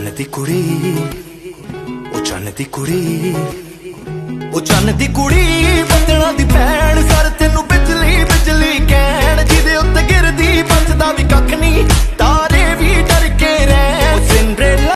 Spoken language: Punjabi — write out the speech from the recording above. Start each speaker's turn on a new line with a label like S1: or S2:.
S1: ਚੰਨ ਦੀ ਕੁੜੀ ਉਹ ਚੰਨ ਦੀ ਕੁੜੀ ਉਹ ਚੰਨ ਦੀ ਕੁੜੀ